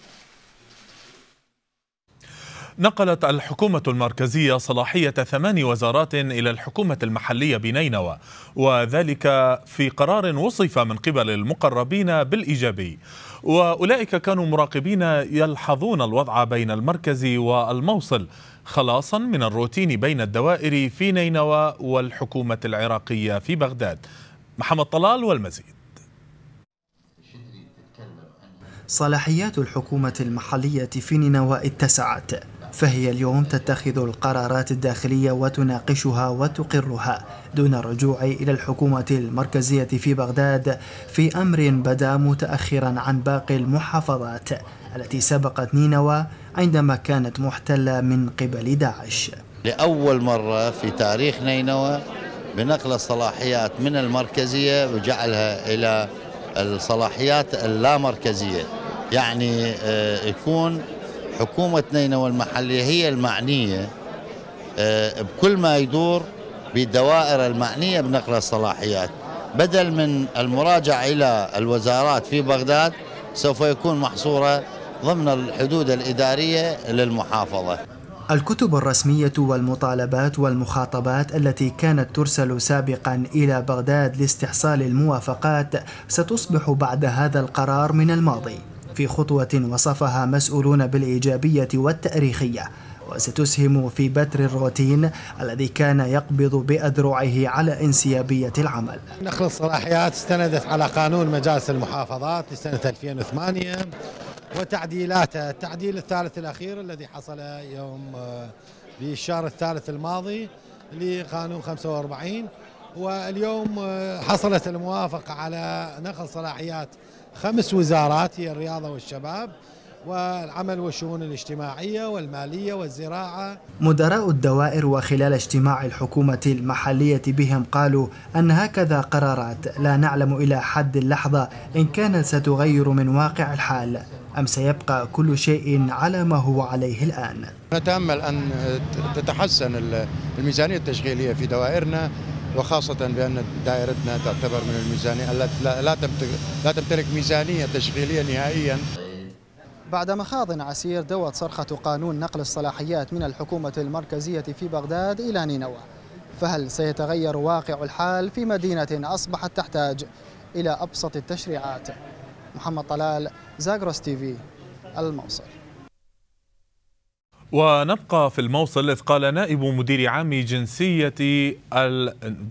نقلت الحكومة المركزية صلاحية ثمان وزارات إلى الحكومة المحلية بنينوى وذلك في قرار وصف من قبل المقربين بالإيجابي. وأولئك كانوا مراقبين يلحظون الوضع بين المركز والموصل خلاصا من الروتين بين الدوائر في نينوى والحكومة العراقية في بغداد. محمد طلال والمزيد. صلاحيات الحكومة المحلية في نينوى اتسعت. فهي اليوم تتخذ القرارات الداخلية وتناقشها وتقرها دون الرجوع إلى الحكومة المركزية في بغداد في أمر بدا متأخرا عن باقي المحافظات التي سبقت نينوى عندما كانت محتلة من قبل داعش. لأول مرة في تاريخ نينوى بنقل الصلاحيات من المركزية وجعلها إلى الصلاحيات اللامركزية يعني آه، يكون حكومة نينوى المحلية هي المعنية آه، بكل ما يدور بالدوائر المعنية بنقل الصلاحيات. بدل من المراجعة إلى الوزارات في بغداد سوف يكون محصورة ضمن الحدود الإدارية للمحافظة. الكتب الرسمية والمطالبات والمخاطبات التي كانت ترسل سابقا إلى بغداد لاستحصال الموافقات ستصبح بعد هذا القرار من الماضي. في خطوة وصفها مسؤولون بالإيجابية والتأريخية وستسهم في بتر الروتين الذي كان يقبض بأذرعه على انسيابية العمل. نقل الصلاحيات استندت على قانون مجالس المحافظات لسنة 2008 وتعديلاته التعديل الثالث الأخير الذي حصل يوم بالشهر الثالث الماضي لقانون 45 واليوم حصلت الموافقة على نقل صلاحيات خمس وزارات هي الرياضة والشباب والعمل والشؤون الاجتماعية والمالية والزراعة. مدراء الدوائر وخلال اجتماع الحكومة المحلية بهم قالوا أن هكذا قرارات لا نعلم إلى حد اللحظة إن كانت ستغير من واقع الحال أم سيبقى كل شيء على ما هو عليه الآن؟ نتأمل أن تتحسن الميزانية التشغيلية في دوائرنا وخاصة بأن دائرتنا تعتبر من الميزانية لا لا تمتلك ميزانية تشغيلية نهائيا. بعد مخاض عسير دوت صرخة قانون نقل الصلاحيات من الحكومة المركزية في بغداد إلى نينوى. فهل سيتغير واقع الحال في مدينة أصبحت تحتاج إلى أبسط التشريعات؟ محمد طلال زاغروس تيفي الموصل. ونبقى في الموصل إذ قال نائب مدير عام جنسية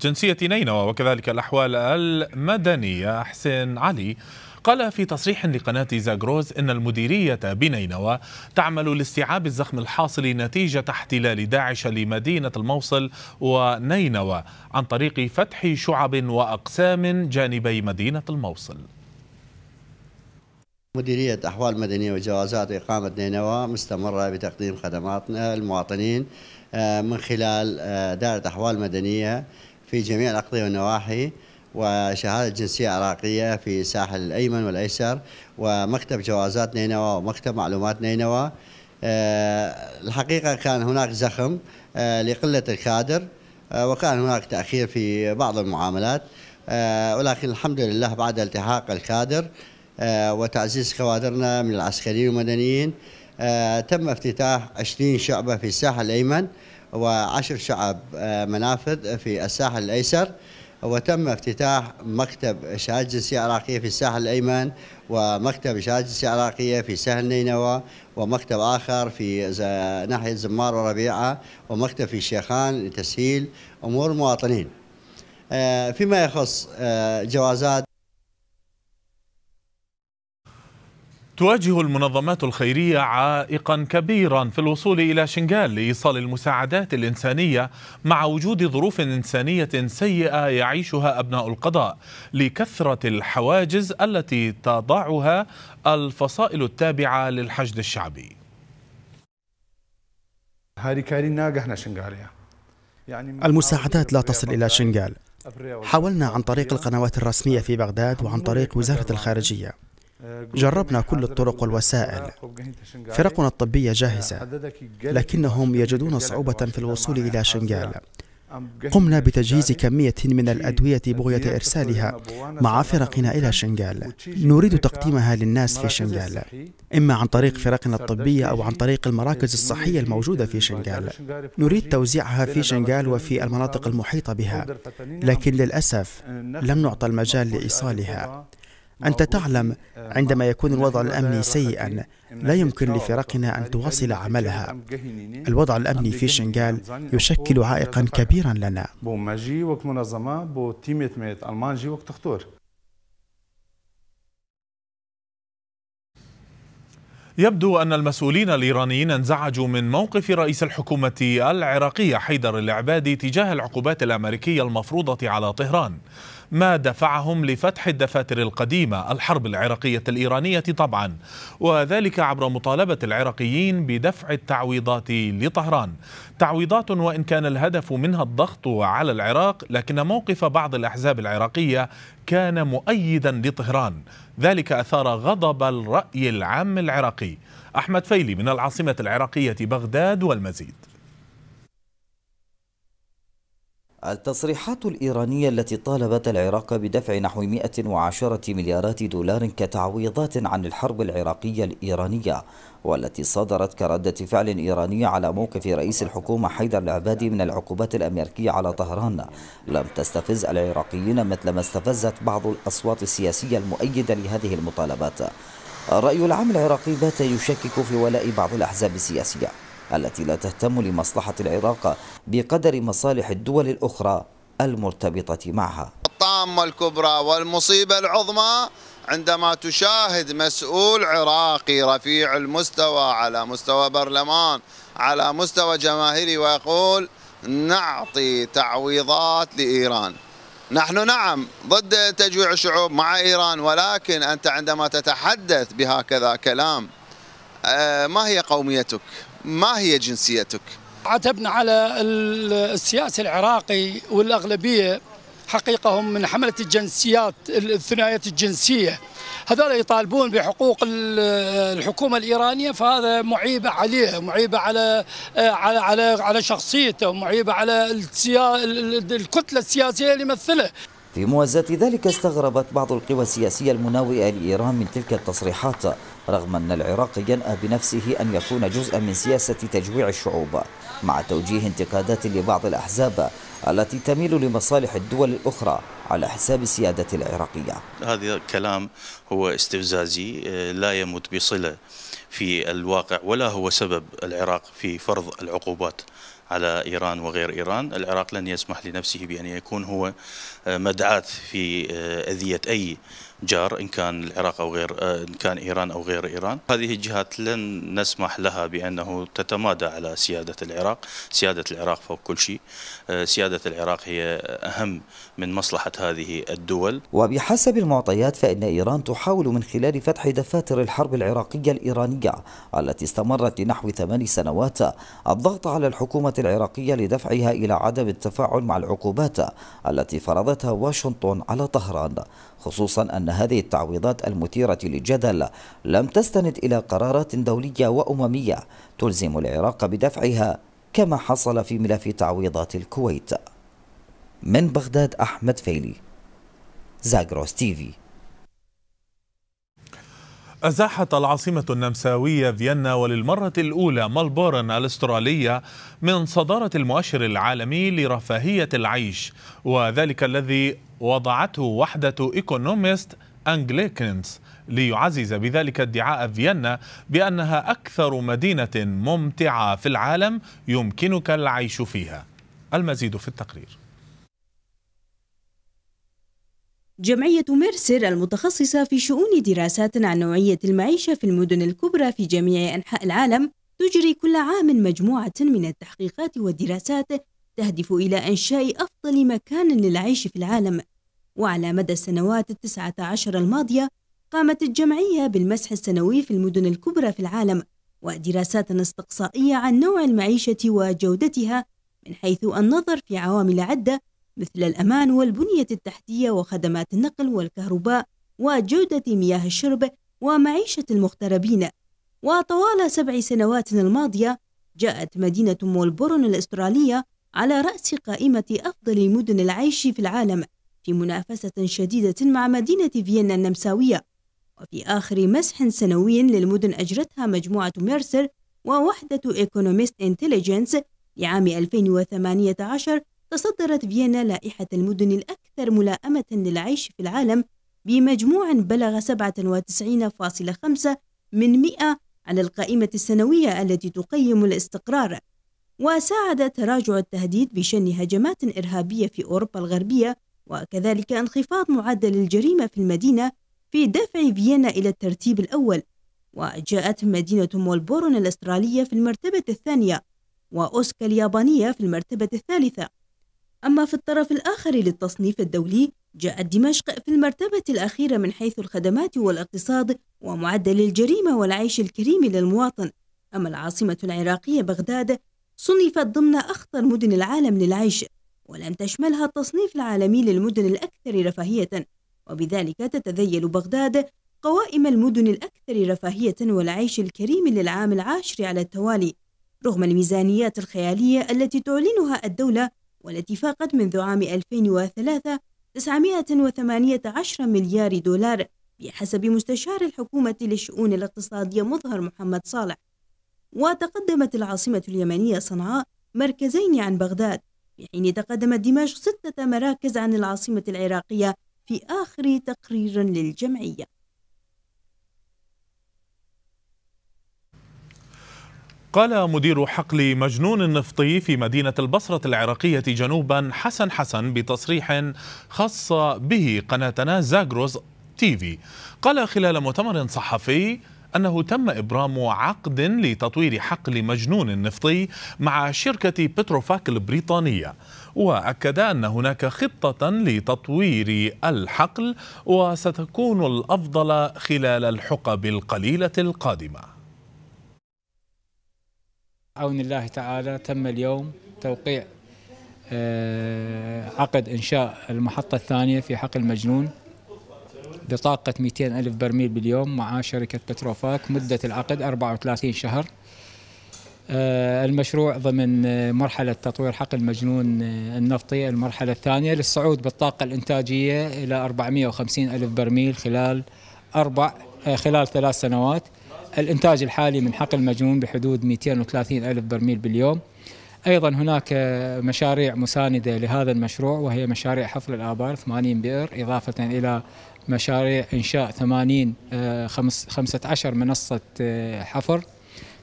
جنسية نينوى وكذلك الأحوال المدنية حسين علي. قال في تصريح لقناة زاغروز إن المديرية بنينوى تعمل لاستيعاب الزخم الحاصل نتيجة احتلال داعش لمدينة الموصل ونينوى عن طريق فتح شعب وأقسام جانبي مدينة الموصل. مديرية أحوال مدنية وجوازات إقامة نينوى مستمرة بتقديم خدماتنا للمواطنين آه، من خلال آه، دائرة أحوال مدنية في جميع الأقضية والنواحي وشهادة جنسية عراقية في الساحل الأيمن والأيسر ومكتب جوازات نينوى ومكتب معلومات نينوى. آه، الحقيقة كان هناك زخم لقلة الكادر وكان هناك تأخير في بعض المعاملات. ولكن الحمد لله بعد التحاق الكادر وتعزيز كوادرنا من العسكريين والمدنيين. تم افتتاح 20 شعبة في الساحل الأيمن وعشر شعب منافذ في الساحل الأيسر. وتم افتتاح مكتب شهادة جنسية عراقية في الساحل الأيمن ومكتب شهادة جنسية عراقية في سهل نينوى ومكتب آخر في ناحية زمار وربيعة ومكتب في الشيخان لتسهيل أمور المواطنين آه، فيما يخص آه، جوازات تواجه المنظمات الخيرية عائقا كبيرا في الوصول إلى شنغال لإيصال المساعدات الإنسانية مع وجود ظروف إنسانية سيئة يعيشها أبناء القضاء لكثرة الحواجز التي تضعها الفصائل التابعة للحشد الشعبي. يعني المساعدات لا تصل إلى شنغال. حاولنا عن طريق القنوات الرسمية في بغداد وعن طريق وزارة الخارجية. جربنا كل الطرق والوسائل. فرقنا الطبية جاهزة لكنهم يجدون صعوبة في الوصول إلى شنغال. قمنا بتجهيز كمية من الأدوية بغية إرسالها مع فرقنا إلى شنغال. نريد تقديمها للناس في شنغال إما عن طريق فرقنا الطبية أو عن طريق المراكز الصحية الموجودة في شنغال. نريد توزيعها في شنغال وفي المناطق المحيطة بها لكن للأسف لم نعطى المجال لإيصالها. أنت تعلم عندما يكون الوضع الأمني سيئا لا يمكن لفرقنا أن تواصل عملها. الوضع الأمني في شنغال يشكل عائقا كبيرا لنا. يبدو أن المسؤولين الإيرانيين انزعجوا من موقف رئيس الحكومة العراقية حيدر العبادي تجاه العقوبات الأمريكية المفروضة على طهران. ما دفعهم لفتح الدفاتر القديمة الحرب العراقية الإيرانية طبعا وذلك عبر مطالبة العراقيين بدفع التعويضات لطهران. تعويضات وإن كان الهدف منها الضغط على العراق لكن موقف بعض الأحزاب العراقية كان مؤيدا لطهران. ذلك أثار غضب الرأي العام العراقي. أحمد فيلي من العاصمة العراقية بغداد والمزيد. التصريحات الإيرانية التي طالبت العراق بدفع نحو 110 مليارات دولار كتعويضات عن الحرب العراقية الإيرانية والتي صدرت كردة فعل إيرانية على موقف رئيس الحكومة حيدر العبادي من العقوبات الأمريكية على طهران. لم تستفز العراقيين مثل ما استفزت بعض الأصوات السياسية المؤيدة لهذه المطالبات. الرأي العام العراقي بات يشكك في ولاء بعض الأحزاب السياسية. التي لا تهتم لمصلحة العراق بقدر مصالح الدول الأخرى المرتبطة معها. الطامة الكبرى والمصيبة العظمى عندما تشاهد مسؤول عراقي رفيع المستوى على مستوى برلمان على مستوى جماهيري ويقول نعطي تعويضات لإيران. نحن نعم ضد تجويع الشعوب مع إيران ولكن أنت عندما تتحدث بهكذا كلام آه، ما هي قوميتك؟ ما هي جنسيتك؟ عتبنا على السياسي العراقي والأغلبية حقيقة هم من حملة الجنسيات الثنائيات الجنسية. هذول يطالبون بحقوق الحكومة الإيرانية فهذا معيبة عليه معيبة على على على على شخصيته معيبة على الكتلة السياسية اللي يمثلها. في موازاة ذلك استغربت بعض القوى السياسية المناوئة لإيران من تلك التصريحات. رغم أن العراق ينأى بنفسه أن يكون جزءا من سياسة تجويع الشعوب مع توجيه انتقادات لبعض الأحزاب التي تميل لمصالح الدول الأخرى على حساب السيادة العراقية. هذا الكلام هو استفزازي لا يمت بصلة في الواقع ولا هو سبب العراق في فرض العقوبات على إيران وغير إيران. العراق لن يسمح لنفسه بأن يكون هو مدعاة في أذية أي جار إن كان العراق أو غير آه، إن كان إيران أو غير إيران. هذه الجهات لن نسمح لها بأنه تتمادى على سيادة العراق. سيادة العراق فوق كل شيء. آه، سيادة العراق هي أهم من مصلحة هذه الدول. وبحسب المعطيات فإن إيران تحاول من خلال فتح دفاتر الحرب العراقية الإيرانية التي استمرت لنحو ثمان سنوات الضغط على الحكومة العراقية لدفعها إلى عدم التفاعل مع العقوبات التي فرضتها واشنطن على طهران خصوصا أن هذه التعويضات المثيرة للجدل لم تستند إلى قرارات دولية وأممية تلزم العراق بدفعها كما حصل في ملف تعويضات الكويت. من بغداد أحمد فيلي زاغروس TV أزاحت العاصمة النمساوية فيينا وللمرة الأولى ملبورن الأسترالية من صدارة المؤشر العالمي لرفاهية العيش وذلك الذي وضعته وحدة Economist Intelligence ليعزز بذلك ادعاء فيينا بأنها أكثر مدينة ممتعة في العالم يمكنك العيش فيها. المزيد في التقرير. جمعية ميرسر المتخصصة في شؤون دراسات عن نوعية المعيشة في المدن الكبرى في جميع أنحاء العالم تجري كل عام مجموعة من التحقيقات والدراسات تهدف إلى إنشاء أفضل مكان للعيش في العالم. وعلى مدى السنوات التسعة عشر الماضية قامت الجمعية بالمسح السنوي في المدن الكبرى في العالم ودراسات استقصائية عن نوع المعيشة وجودتها من حيث النظر في عوامل عدة مثل الأمان والبنية التحتية وخدمات النقل والكهرباء وجودة مياه الشرب ومعيشة المغتربين. وطوال سبع سنوات الماضية جاءت مدينة مولبورن الأسترالية على رأس قائمة أفضل مدن العيش في العالم في منافسة شديدة مع مدينة فيينا النمساوية. وفي آخر مسح سنوي للمدن أجرتها مجموعة Mercer ووحدة Economist Intelligence لعام 2018 تصدرت فيينا لائحة المدن الأكثر ملائمة للعيش في العالم بمجموع بلغ 97.5 من 100 على القائمة السنوية التي تقيم الاستقرار. وساعد تراجع التهديد بشن هجمات إرهابية في أوروبا الغربية وكذلك انخفاض معدل الجريمة في المدينة في دفع فيينا إلى الترتيب الأول. وجاءت مدينة مولبورن الأسترالية في المرتبة الثانية وأوسكا اليابانية في المرتبة الثالثة. أما في الطرف الآخر للتصنيف الدولي جاءت دمشق في المرتبة الأخيرة من حيث الخدمات والاقتصاد ومعدل الجريمة والعيش الكريم للمواطن. أما العاصمة العراقية بغداد صنفت ضمن أخطر مدن العالم للعيش ولم تشملها التصنيف العالمي للمدن الأكثر رفاهية. وبذلك تتذيل بغداد قوائم المدن الأكثر رفاهية والعيش الكريم للعام العاشر على التوالي رغم الميزانيات الخيالية التي تعلنها الدولة والتي فاقت منذ عام 2003 918 مليار دولار بحسب مستشار الحكومة للشؤون الاقتصادية مظهر محمد صالح. وتقدمت العاصمة اليمنية صنعاء مركزين عن بغداد في حين تقدمت دمشق ستة مراكز عن العاصمة العراقية في آخر تقرير للجمعية. قال مدير حقل مجنون النفطي في مدينة البصرة العراقية جنوبا حسن حسن بتصريح خاص به قناتنا زاغروس تيفي. قال خلال مؤتمر صحفي أنه تم إبرام عقد لتطوير حقل مجنون النفطي مع شركة بتروفاك البريطانية وأكد أن هناك خطة لتطوير الحقل وستكون الأفضل خلال الحقب القليلة القادمة. عون الله تعالى تم اليوم توقيع آه، عقد إنشاء المحطة الثانية في حقل مجنون بطاقة 200 ألف برميل باليوم مع شركة بتروفاك مدة العقد 34 شهر. آه، المشروع ضمن آه، مرحلة تطوير حقل مجنون النفطي المرحلة الثانية للصعود بالطاقة الإنتاجية إلى 450 ألف برميل خلال أربع خلال ثلاث سنوات. الإنتاج الحالي من حقل مجنون بحدود 230 ألف برميل باليوم. أيضا هناك مشاريع مساندة لهذا المشروع وهي مشاريع حفر الآبار 80 بئر إضافة إلى مشاريع إنشاء 80 15 منصة حفر.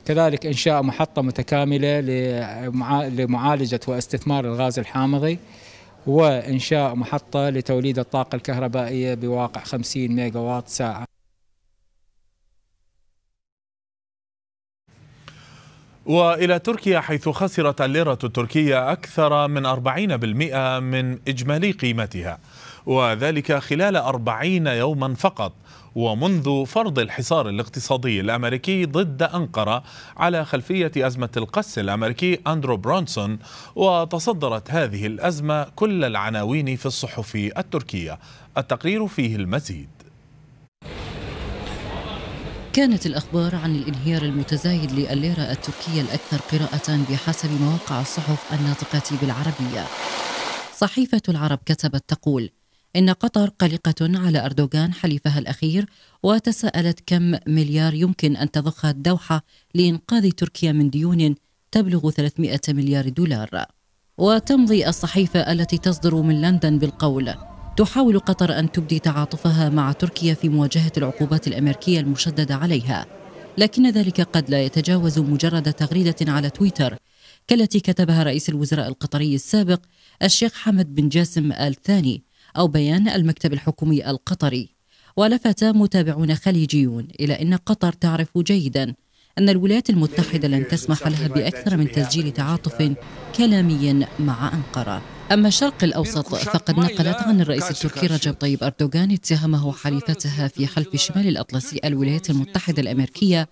كذلك إنشاء محطة متكاملة لمعالجة واستثمار الغاز الحامضي وإنشاء محطة لتوليد الطاقة الكهربائية بواقع 50 ميجا وات وإلى تركيا حيث خسرت الليرة التركية أكثر من 40% من إجمالي قيمتها وذلك خلال 40 يوما فقط ومنذ فرض الحصار الاقتصادي الأمريكي ضد أنقرة على خلفية أزمة القس الأمريكي أندرو برونسون وتصدرت هذه الأزمة كل العناوين في الصحف التركية. التقرير فيه المزيد. كانت الأخبار عن الانهيار المتزايد لليرة التركية الأكثر قراءة بحسب مواقع الصحف الناطقة بالعربية. صحيفة العرب كتبت تقول إن قطر قلقة على أردوغان حليفها الأخير وتساءلت كم مليار يمكن أن تضخها الدوحة لإنقاذ تركيا من ديون تبلغ 300 مليار دولار. وتمضي الصحيفة التي تصدر من لندن بالقول تحاول قطر أن تبدي تعاطفها مع تركيا في مواجهة العقوبات الأمريكية المشددة عليها. لكن ذلك قد لا يتجاوز مجرد تغريدة على تويتر كالتي كتبها رئيس الوزراء القطري السابق الشيخ حمد بن جاسم آل ثاني أو بيان المكتب الحكومي القطري. ولفت متابعون خليجيون إلى أن قطر تعرف جيدا أن الولايات المتحدة لن تسمح لها بأكثر من تسجيل تعاطف كلامي مع أنقرة. أما الشرق الأوسط فقد نقلت عن الرئيس التركي رجب طيب أردوغان اتهامه حليفتها في حلف شمال الأطلسي الولايات المتحدة الأمريكية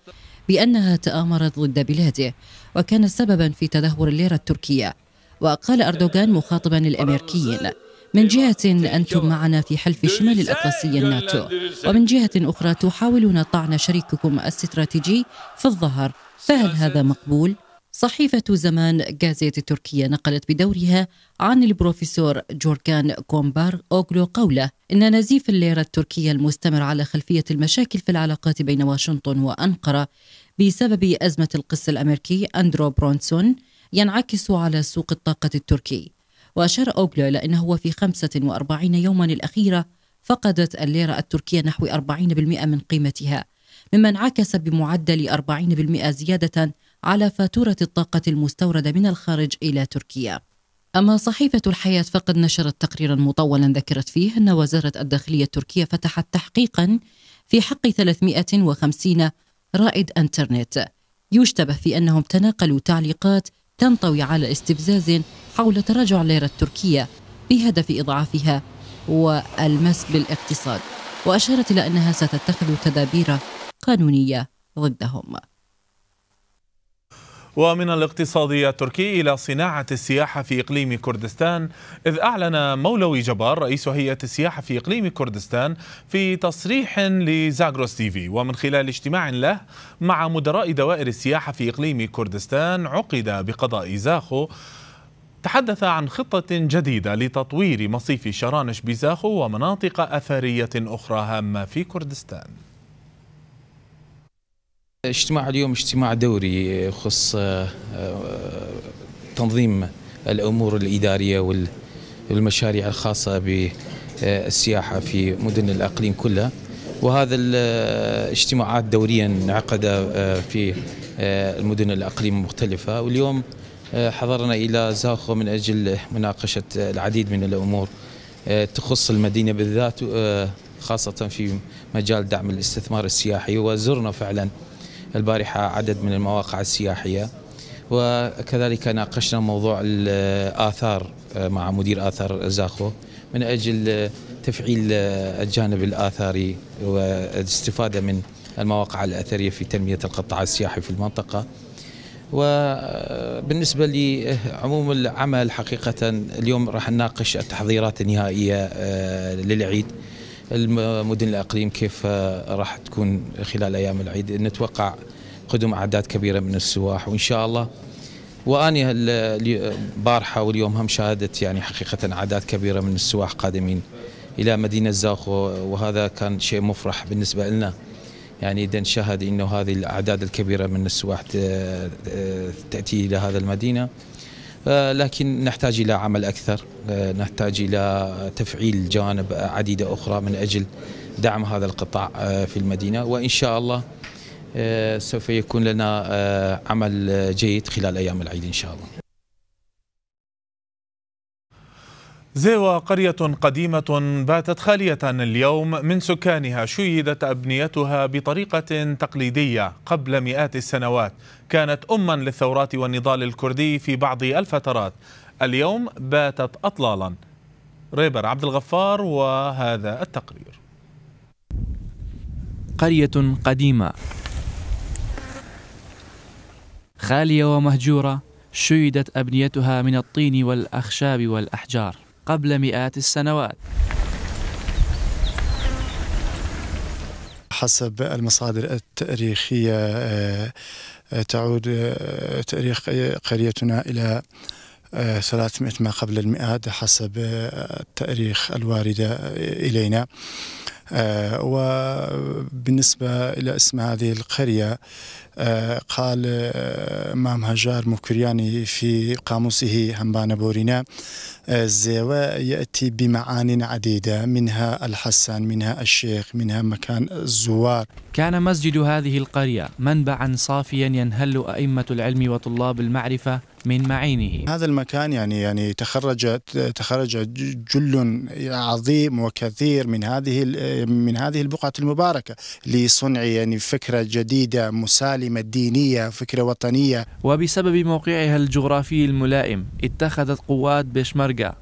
بأنها تآمرت ضد بلاده وكان سببا في تدهور الليرة التركية وقال أردوغان مخاطبا الأمريكيين من جهة أنتم معنا في حلف شمال الأطلسي الناتو ومن جهة أخرى تحاولون طعن شريككم الاستراتيجي في الظهر فهل هذا مقبول؟ صحيفة زمان جازيت التركية نقلت بدورها عن البروفيسور جورجان كومبار أوغلو قوله إن نزيف الليرة التركية المستمر على خلفية المشاكل في العلاقات بين واشنطن وأنقرة بسبب أزمة القس الأمريكي أندرو برونسون ينعكس على سوق الطاقة التركي وأشار أوغلو إلى أنه في 45 يوما الأخيرة فقدت الليرة التركية نحو 40% من قيمتها مما انعكس بمعدل 40% زيادة على فاتورة الطاقة المستوردة من الخارج إلى تركيا. أما صحيفة الحياة فقد نشرت تقريرا مطولا ذكرت فيه أن وزارة الداخلية التركية فتحت تحقيقا في حق 350 رائد إنترنت. يشتبه في أنهم تناقلوا تعليقات تنطوي على استفزاز حول تراجع الليرة التركية بهدف إضعافها والمس بالاقتصاد. وأشارت إلى أنها ستتخذ تدابير قانونية ضدهم. ومن الاقتصاد التركي إلى صناعة السياحة في إقليم كردستان إذ أعلن مولوي جبار رئيس هيئة السياحة في إقليم كردستان في تصريح لزاغروس تيفي ومن خلال اجتماع له مع مدراء دوائر السياحة في إقليم كردستان عقد بقضاء زاخو. تحدث عن خطة جديدة لتطوير مصيف شرانش بزاخو ومناطق أثرية أخرى هامة في كردستان. اجتماع اليوم اجتماع دوري يخص آه، آه، تنظيم الأمور الإدارية والمشاريع الخاصة بالسياحة في مدن الأقليم كلها. وهذا الاجتماعات دوريا انعقد آه، في المدن الأقليم المختلفه واليوم حضرنا إلى زاخو من أجل مناقشة العديد من الأمور تخص المدينة بالذات خاصة في مجال دعم الاستثمار السياحي. وزرنا فعلا البارحة عدد من المواقع السياحية وكذلك ناقشنا موضوع الآثار مع مدير آثار زاخو. من أجل تفعيل الجانب الآثاري والاستفادة من المواقع الأثرية في تنمية القطاع السياحي في المنطقة. وبالنسبة لعموم العمل حقيقة اليوم راح نناقش التحضيرات النهائية للعيد. المدن الأقليم كيف راح تكون خلال أيام العيد؟ نتوقع قدوم أعداد كبيرة من السواح وإن شاء الله. وأني البارحه واليوم هم شاهدت يعني حقيقة أعداد كبيرة من السواح قادمين إلى مدينة زاخو وهذا كان شيء مفرح بالنسبة لنا. يعني إذا نشاهد إنه هذه الأعداد الكبيرة من السواح تأتي إلى هذا المدينة. لكن نحتاج إلى عمل أكثر. آه، نحتاج إلى تفعيل جوانب عديدة أخرى من أجل دعم هذا القطاع آه، في المدينة. وإن شاء الله سوف يكون لنا عمل جيد خلال أيام العيد إن شاء الله. زيوة قرية قديمة باتت خالية اليوم من سكانها شيدت أبنيتها بطريقة تقليدية قبل مئات السنوات. كانت أما للثورات والنضال الكردي في بعض الفترات. اليوم باتت أطلالا. ريبر عبد الغفار وهذا التقرير. قرية قديمة. خالية ومهجورة شيدت أبنيتها من الطين والأخشاب والأحجار. قبل مئات السنوات. حسب المصادر التاريخية آه، تعود آه، تاريخ قريتنا إلى 300 ما قبل المئة حسب التاريخ الواردة إلينا. وبالنسبة إلى اسم هذه القرية قال مام هجار مكرياني في قاموسه همبان بورينا الزيوة يأتي بمعان عديدة منها الحسن منها الشيخ منها مكان الزوار. كان مسجد هذه القرية منبعا صافيا ينهل أئمة العلم وطلاب المعرفة من معينه. هذا المكان يعني يعني تخرج تخرج جل عظيم وكثير من هذه من هذه البقعة المباركة لصنع يعني فكرة جديدة مسالمة دينية فكرة وطنية. وبسبب موقعها الجغرافي الملائم اتخذت قوات بيشمركة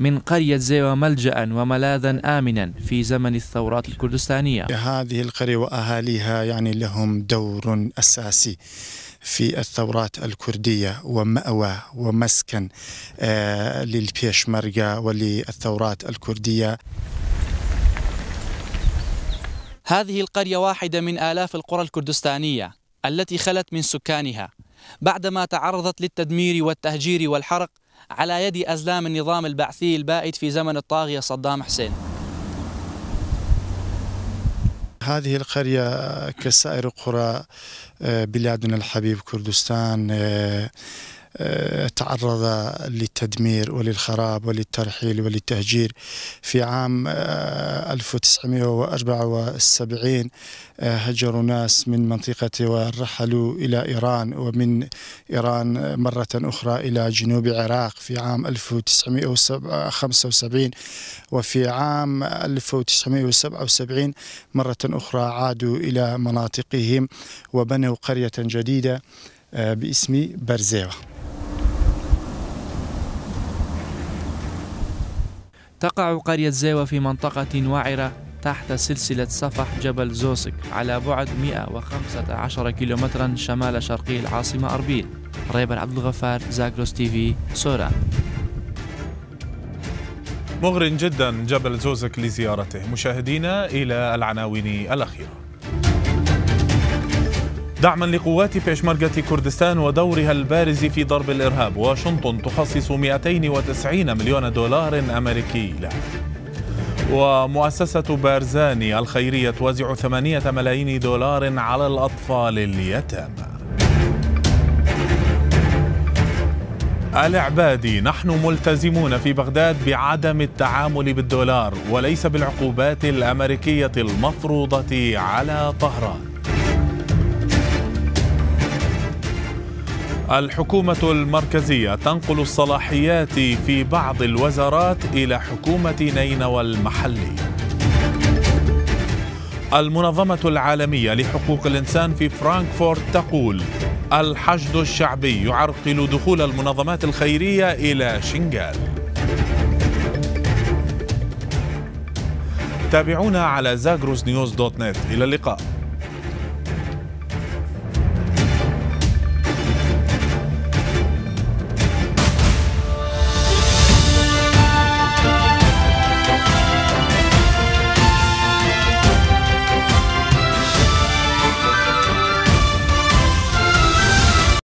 من قرية زيوة ملجأ وملاذا آمنا في زمن الثورات الكردستانية. هذه القرية وأهاليها يعني لهم دور أساسي. في الثورات الكردية ومأوى ومسكن آه للبيشمركة وللثورات الكردية. هذه القرية واحدة من آلاف القرى الكردستانية التي خلت من سكانها. بعدما تعرضت للتدمير والتهجير والحرق على يد أزلام النظام البعثي البائد في زمن الطاغية صدام حسين. هذه القرية كسائر قرى بلادنا الحبيب كردستان تعرض للتدمير وللخراب وللترحيل وللتهجير. في عام 1974 هجروا ناس من منطقة ورحلوا إلى إيران ومن إيران مرة أخرى إلى جنوب العراق في عام 1975 وفي عام 1977 مرة أخرى عادوا إلى مناطقهم وبنوا قرية جديدة باسم برزيوة تقع قرية زيوة في منطقة وعرة تحت سلسلة صفح جبل زوسك على بعد 115 كيلومترا شمال شرقي العاصمة أربيل. ريبر عبد الغفار زاكروس TV سوران مغر جدا جبل زوزك لزيارته. مشاهدينا إلى العناوين الأخيرة. دعما لقوات بيشمركة كردستان ودورها البارز في ضرب الإرهاب. واشنطن تخصص 290 مليون دولار أمريكي لها ومؤسسة بارزاني الخيرية توزع ثمانية ملايين دولار على الأطفال اليتامى. العبادي نحن ملتزمون في بغداد بعدم التعامل بالدولار وليس بالعقوبات الأمريكية المفروضة على طهران. الحكومة المركزية تنقل الصلاحيات في بعض الوزارات إلى حكومة نينوى المحلية. المنظمة العالمية لحقوق الإنسان في فرانكفورت تقول: الحشد الشعبي يعرقل دخول المنظمات الخيرية إلى شنغال. تابعونا على زاغروس news dot net إلى اللقاء.